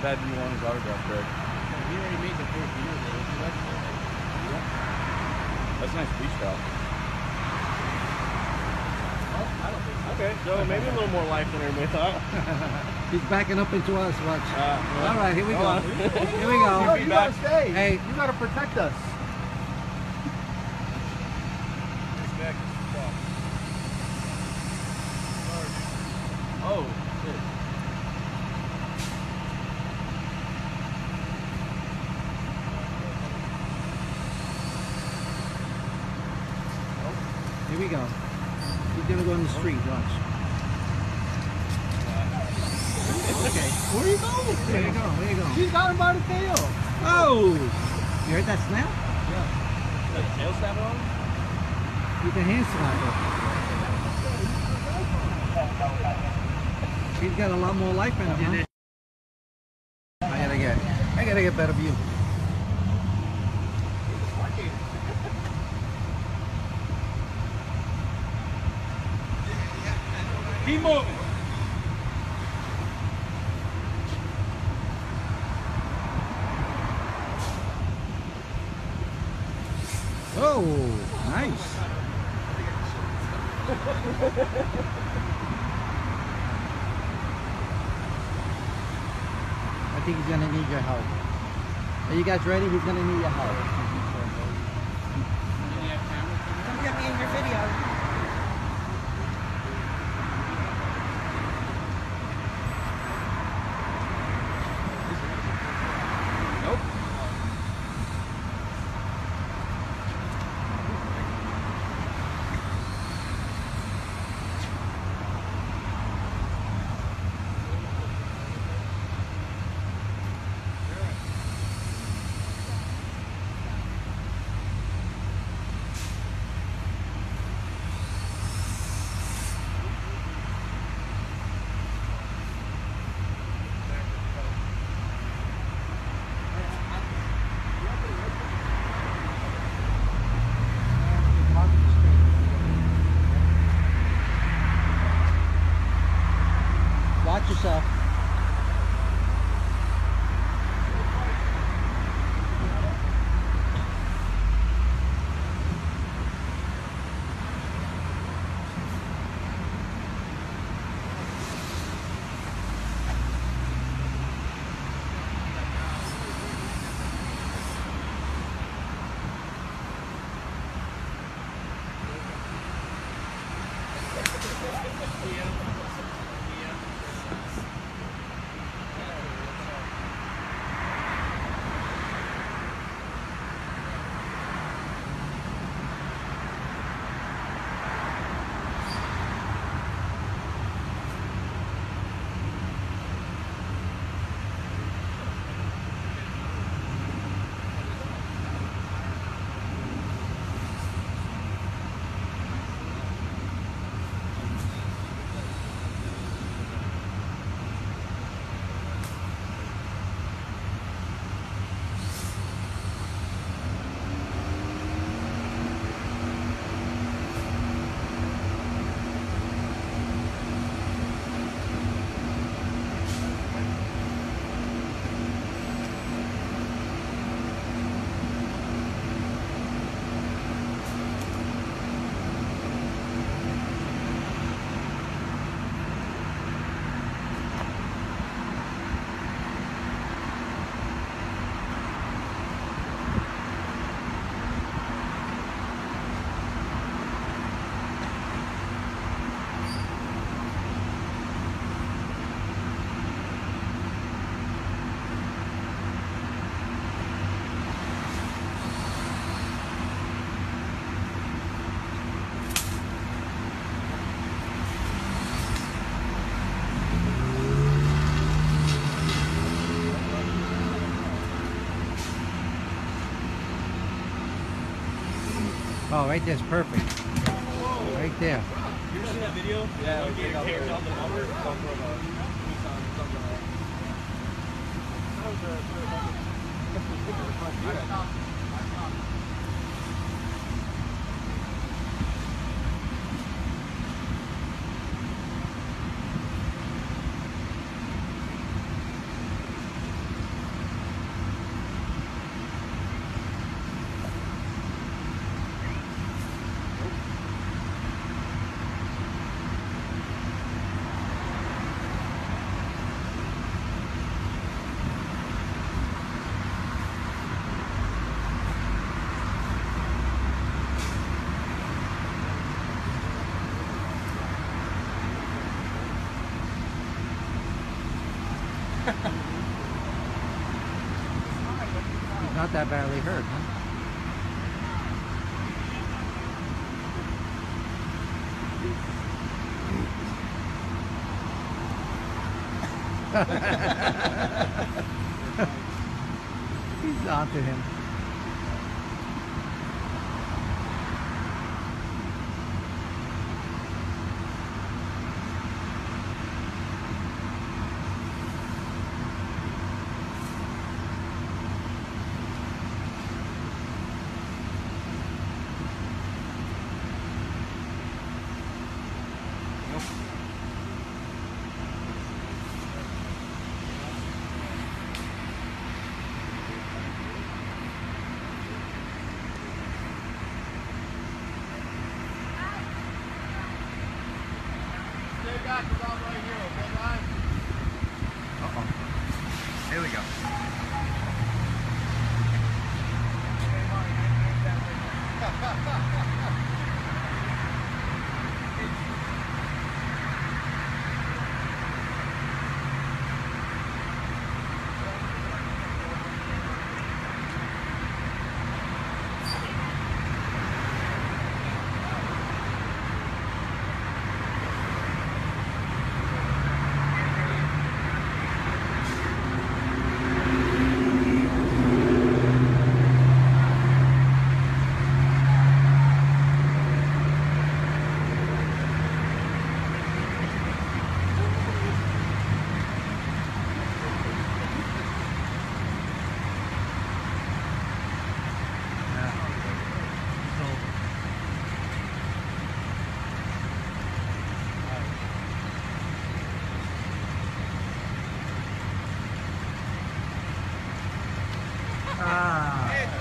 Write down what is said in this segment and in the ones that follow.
My dad didn't want his autograph, Greg. He already made the first year though. so that's a nice beach towel. Okay, so maybe a little more life than everybody thought. He's backing up into us. Watch. Uh, All right, here we Hold go. on. Here we No, go. you gotta stay. Hey. You gotta protect us. Oh, we go. He's gonna go in the street. Watch. Okay. Where are you going? There you go. There you go. She's got him by the tail. Oh! You heard that snap? Yeah. Tail snap on? You can hand slap her. She's got a lot more life in her, huh? I gotta get, I gotta get better view. Moving. Oh, nice. I think he's gonna need your help. Are you guys ready? He's gonna need your help. Come get me in your video. Nope. Watch yourself. Oh, right there's perfect. Right there. You see that video? Yeah. He tears out the bumper? Not that badly hurt, huh? He's onto him. Ha, ha, ha.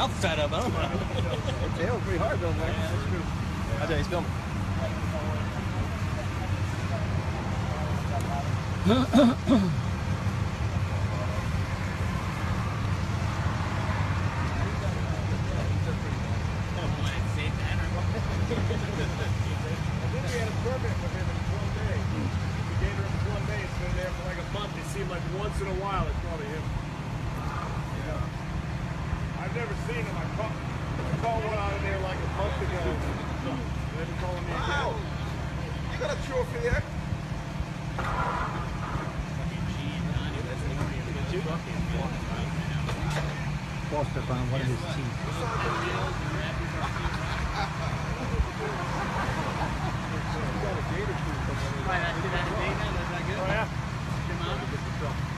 mouth's tied up, I don't know. It's hailing pretty hard though, man. That's true. I tell you, he's filming. once in a while it's probably him. Yeah. I've never seen him. I caught, I caught one out of there like a month ago. They haven't called me. Wow. You got a trophy there. Foster found one of his teeth. Oh yeah.